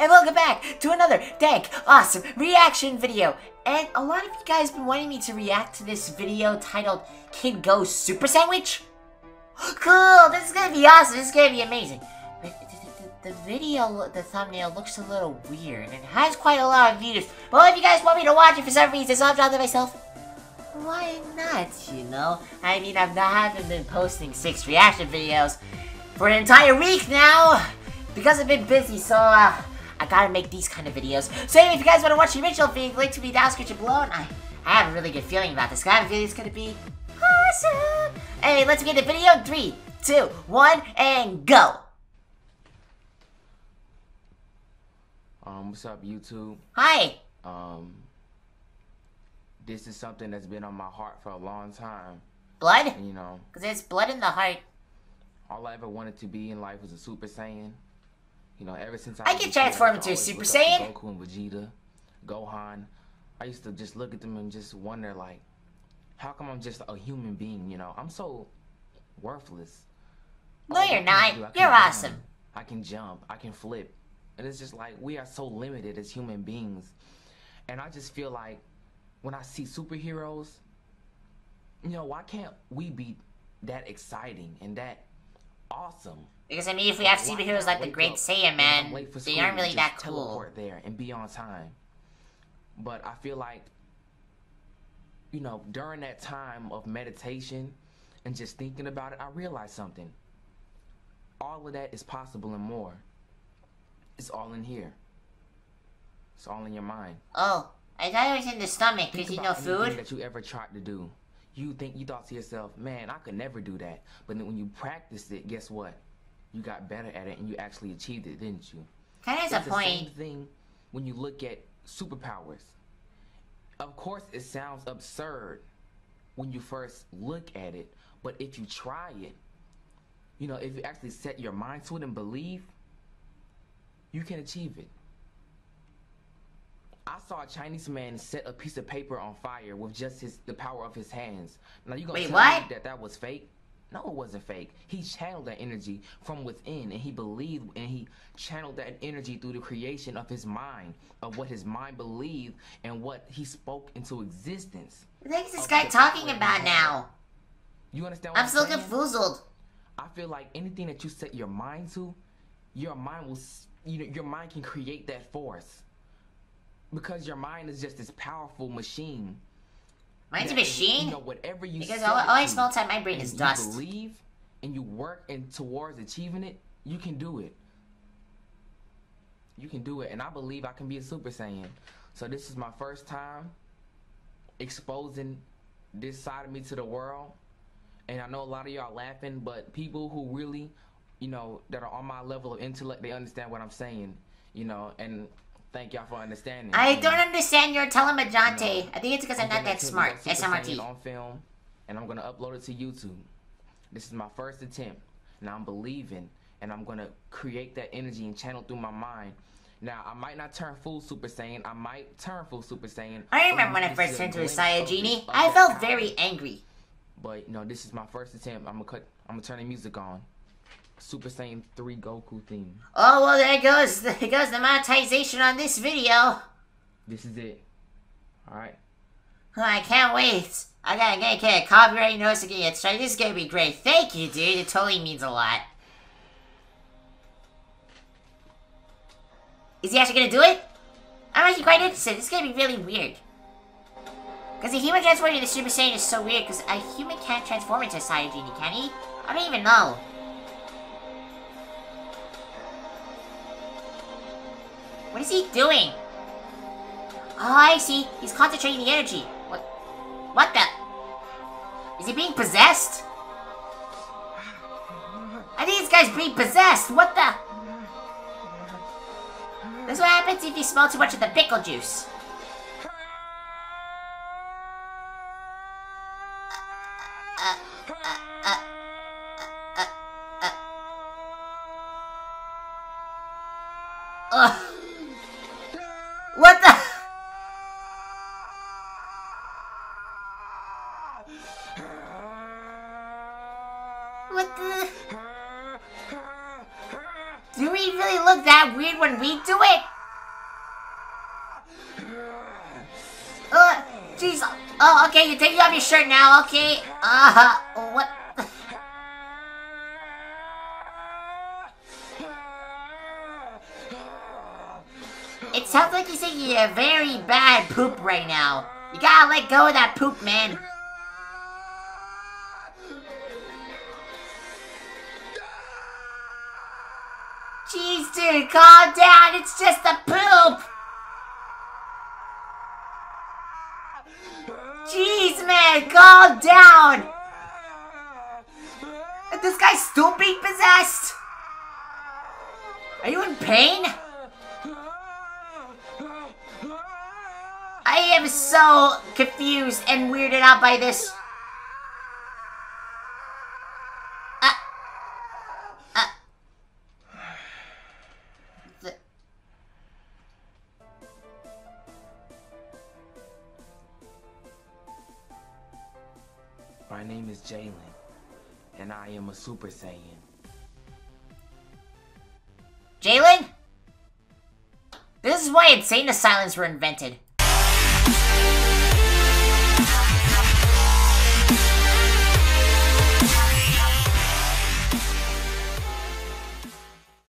And welcome back to another dank, awesome reaction video. And a lot of you guys have been wanting me to react to this video titled Kid Goes Super Sandwich. Cool, this is gonna be awesome, this is gonna be amazing. But the, the, the video, the thumbnail looks a little weird and has quite a lot of views. But if you guys want me to watch it for some reason, so I'm to myself, why not, you know? I mean, I've not haven't been posting six reaction videos for an entire week now because I've been busy, so uh, I gotta make these kind of videos. So anyway, if you guys want to watch the original video, link to me down description below, and I, I have a really good feeling about this. I have a feeling it's gonna be awesome. Anyway, let's begin the video in three, two, one, and go. Um, what's up, YouTube? Hi. Um, this is something that's been on my heart for a long time. Blood? You know, because there's blood in the heart. All I ever wanted to be in life was a Super Saiyan. You know, ever since I, I can transform into a Super Saiyan. Goku and Vegeta, Gohan. I used to just look at them and just wonder, like, how come I'm just a human being? You know, I'm so worthless. No, oh, you're not. You're run, awesome. I can jump. I can flip. And it's just like we are so limited as human beings. And I just feel like when I see superheroes, you know, why can't we be that exciting and that awesome? Because I mean, if we have superheroes like the Great Saiyaman, they aren't really that cool. Teleport there and be on time. But I feel like, you know, during that time of meditation and just thinking about it, I realized something. All of that is possible and more. It's all in here. It's all in your mind. Oh. I thought it was in the stomach because you know food. that you ever tried to do. You think you thought to yourself, man, I could never do that. But then when you practiced it, guess what? You got better at it and you actually achieved it, didn't you? Kind of a point. Same thing when you look at superpowers. Of course, it sounds absurd when you first look at it, but if you try it, you know, if you actually set your mind to it and believe, you can achieve it. I saw a Chinese man set a piece of paper on fire with just his the power of his hands. Now you gonna Wait, tell what? me that that was fake? No, it wasn't fake. He channeled that energy from within, and he believed, and he channeled that energy through the creation of his mind, of what his mind believed, and what he spoke into existence. What is this guy talking about now? You understand? I'm, I'm still confused. I feel like anything that you set your mind to, your mind will, you know, your mind can create that force because your mind is just this powerful machine. Mine's a machine. You know, whatever you because all, all I smell inside my brain is dust. You believe and you work and towards achieving it, you can do it. You can do it, and I believe I can be a Super Saiyan. So this is my first time exposing this side of me to the world, and I know a lot of y'all laughing, but people who really, you know, that are on my level of intellect, they understand what I'm saying, you know, and Thank y'all for understanding. I um, don't understand your telemajante. No. I think it's because I'm, I'm not that smart. SMRT. On film, and I'm gonna upload it to YouTube. This is my first attempt. Now I'm believing, and I'm gonna create that energy and channel through my mind. Now I might not turn full Super Saiyan. I might turn full Super Saiyan. I remember when I first turned to a Saiyajini. I felt very angry. But you know, this is my first attempt. I'm gonna cut. I'm gonna turn the music on. Super Saiyan 3 Goku theme. Oh, well, there goes, there goes the monetization on this video. This is it. Alright. Oh, I can't wait. I gotta get, get a copyright notice started. This is gonna be great. Thank you, dude. It totally means a lot. Is he actually gonna do it? I'm actually quite interested. This is gonna be really weird. Because the human transforming into Super Saiyan is so weird, because a human can't transform into a Saiyajin, can he? I don't even know. What is he doing? Oh, I see. He's concentrating the energy. What? What the? Is he being possessed? I think this guy's being possessed. What the? This is what happens if you smell too much of the pickle juice. Uh, uh, uh, What the? What the? Do we really look that weird when we do it? Uh, jeez. Oh, okay, you take off your shirt now, okay? Uh-huh. What? It sounds like he's taking a very bad poop right now. You gotta let go of that poop, man. Jeez, dude, calm down. It's just a poop. Jeez, man, calm down. Is this guy still being possessed? Are you in pain? I am so confused and weirded out by this. Uh, uh, the, My name is Jalen, and I am a Super Saiyan. Jalen? This is why insane asylums were invented.